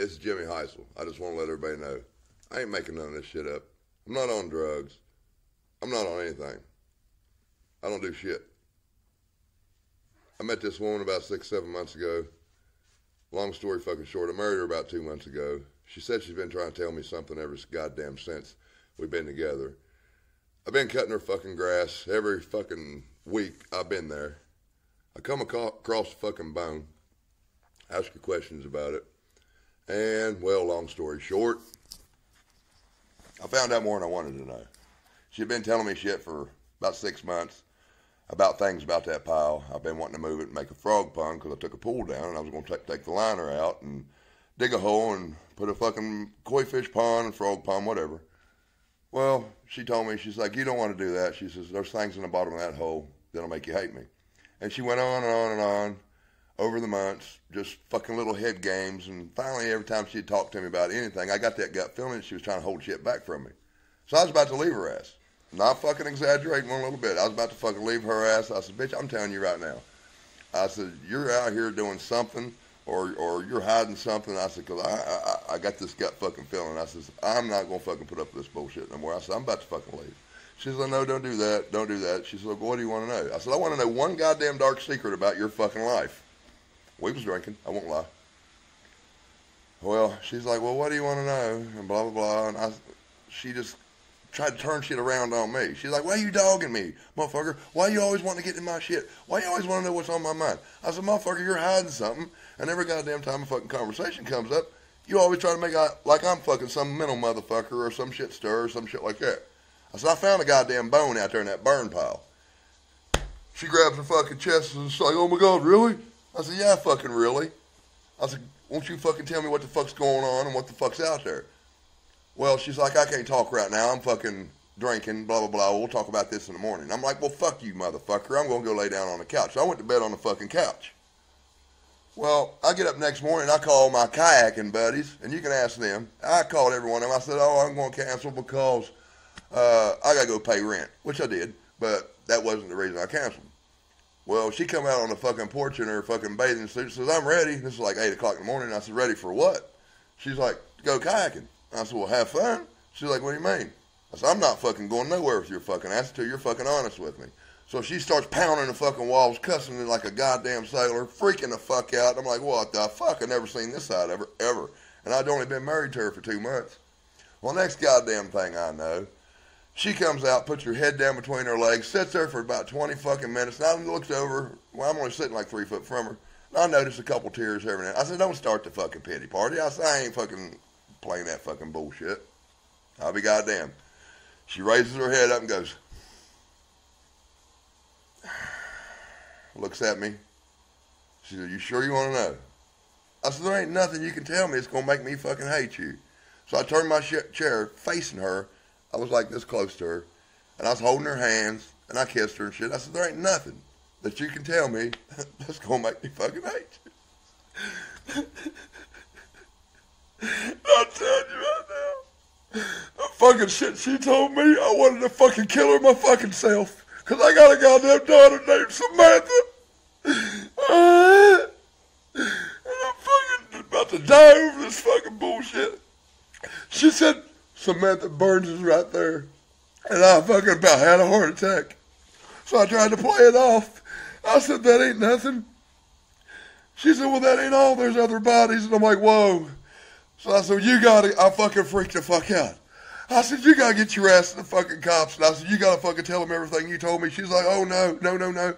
it's Jimmy Hysell. I just want to let everybody know. I ain't making none of this shit up. I'm not on drugs. I'm not on anything. I don't do shit. I met this woman about six, seven months ago. Long story fucking short, I married her about two months ago. She said she's been trying to tell me something ever goddamn since we've been together. I've been cutting her fucking grass every fucking week I've been there. I come across the fucking bone, ask her questions about it, and, well, long story short, I found out more than I wanted to know. She'd been telling me shit for about six months about things about that pile. I've been wanting to move it and make a frog pond because I took a pool down and I was going to take the liner out and dig a hole and put a fucking koi fish pond and frog pond, whatever. Well, she told me, she's like, you don't want to do that. She says, there's things in the bottom of that hole that'll make you hate me. And she went on and on and on over the months, just fucking little head games. And finally, every time she'd talk to me about anything, I got that gut feeling she was trying to hold shit back from me. So I was about to leave her ass. Not fucking exaggerating one little bit. I was about to fucking leave her ass. I said, bitch, I'm telling you right now. I said, you're out here doing something or, or you're hiding something. I said, because I, I, I got this gut fucking feeling. I said, I'm not going to fucking put up with this bullshit no more. I said, I'm about to fucking leave. She said, no, don't do that. Don't do that. She said, well, what do you want to know? I said, I want to know one goddamn dark secret about your fucking life. We was drinking. I won't lie. Well, she's like, well, what do you want to know? And blah, blah, blah. And I, she just tried to turn shit around on me. She's like, why you dogging me, motherfucker? Why you always want to get in my shit? Why you always want to know what's on my mind? I said, motherfucker, you're hiding something. And every goddamn time a fucking conversation comes up, you always try to make out like I'm fucking some mental motherfucker or some shit stir or some shit like that. I said, I found a goddamn bone out there in that burn pile. She grabs her fucking chest and is like, oh my god, really? I said, yeah, fucking really. I said, won't you fucking tell me what the fuck's going on and what the fuck's out there? Well, she's like, I can't talk right now. I'm fucking drinking, blah, blah, blah. We'll talk about this in the morning. I'm like, well, fuck you, motherfucker. I'm going to go lay down on the couch. So I went to bed on the fucking couch. Well, I get up next morning, I call my kayaking buddies, and you can ask them. I called every one of them. I said, oh, I'm going to cancel because uh, I got to go pay rent, which I did, but that wasn't the reason I canceled. Well, she come out on the fucking porch in her fucking bathing suit, says, I'm ready. This is like 8 o'clock in the morning. I said, ready for what? She's like, go kayaking. I said, well, have fun. She's like, what do you mean? I said, I'm not fucking going nowhere with your fucking ass until you're fucking honest with me. So she starts pounding the fucking walls, cussing like a goddamn sailor, freaking the fuck out. I'm like, what the fuck? i never seen this side ever, ever. And I'd only been married to her for two months. Well, next goddamn thing I know, she comes out, puts her head down between her legs, sits there for about 20 fucking minutes. Now looks over. Well, I'm only sitting like three foot from her. And I noticed a couple tears every now. I said, "Don't start the fucking pity party." I said, "I ain't fucking playing that fucking bullshit. I'll be goddamn. She raises her head up and goes, looks at me. She said, You sure you want to know? I said, There ain't nothing you can tell me. It's going to make me fucking hate you. So I turned my chair facing her. I was like this close to her. And I was holding her hands and I kissed her and shit. I said, There ain't nothing that you can tell me that's going to make me fucking hate you. I'm telling you right now. The fucking shit she told me, I wanted to fucking kill her my fucking self. Cause I got a goddamn daughter named Samantha. And I'm fucking about to die over this fucking bullshit. She said, Samantha Burns is right there. And I fucking about had a heart attack. So I tried to play it off. I said, that ain't nothing. She said, well, that ain't all. There's other bodies. And I'm like, whoa. So I said, you gotta, I fucking freaked the fuck out. I said, you gotta get your ass to the fucking cops. And I said, you gotta fucking tell them everything you told me. She's like, oh no, no, no, no.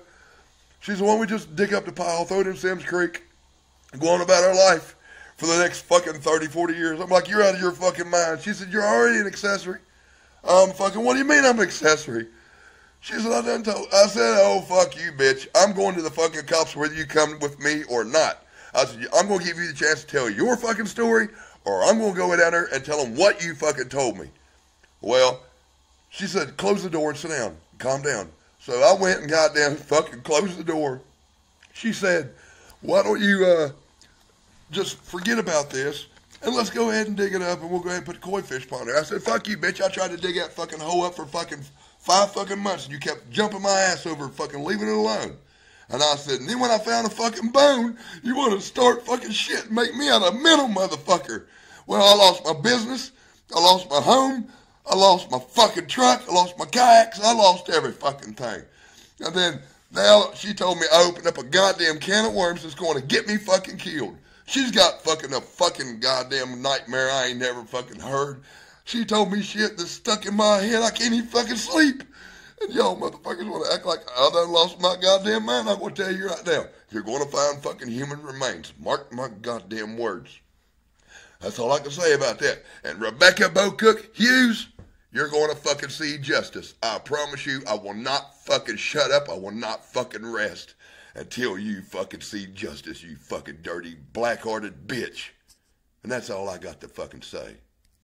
She's the one we just dig up the pile, throw it in Sims Creek, and go on about our life for the next fucking 30, 40 years. I'm like, you're out of your fucking mind. She said, you're already an accessory. I'm fucking, what do you mean I'm an accessory? She said, I done told, I said, oh, fuck you, bitch. I'm going to the fucking cops whether you come with me or not. I said, I'm going to give you the chance to tell your fucking story or I'm going to go down there and tell them what you fucking told me. Well, she said, close the door and sit down. Calm down. So I went and got down, fucking closed the door. She said, why don't you uh, just forget about this and let's go ahead and dig it up and we'll go ahead and put koi fish pond there. I said, fuck you, bitch. I tried to dig that fucking hole up for fucking five fucking months and you kept jumping my ass over fucking leaving it alone. And I said, and then when I found a fucking bone, you want to start fucking shit and make me out a mental motherfucker. Well, I lost my business. I lost my home. I lost my fucking truck. I lost my kayaks. I lost every fucking thing. And then now she told me I opened up a goddamn can of worms that's going to get me fucking killed. She's got fucking a fucking goddamn nightmare I ain't never fucking heard. She told me shit that's stuck in my head. I can't even fucking sleep. And y'all motherfuckers want to act like I done lost my goddamn mind. I'm going to tell you right now. You're going to find fucking human remains. Mark my goddamn words. That's all I can say about that. And Rebecca Bocook Hughes, you're going to fucking see justice. I promise you, I will not fucking shut up. I will not fucking rest until you fucking see justice, you fucking dirty, black-hearted bitch. And that's all I got to fucking say.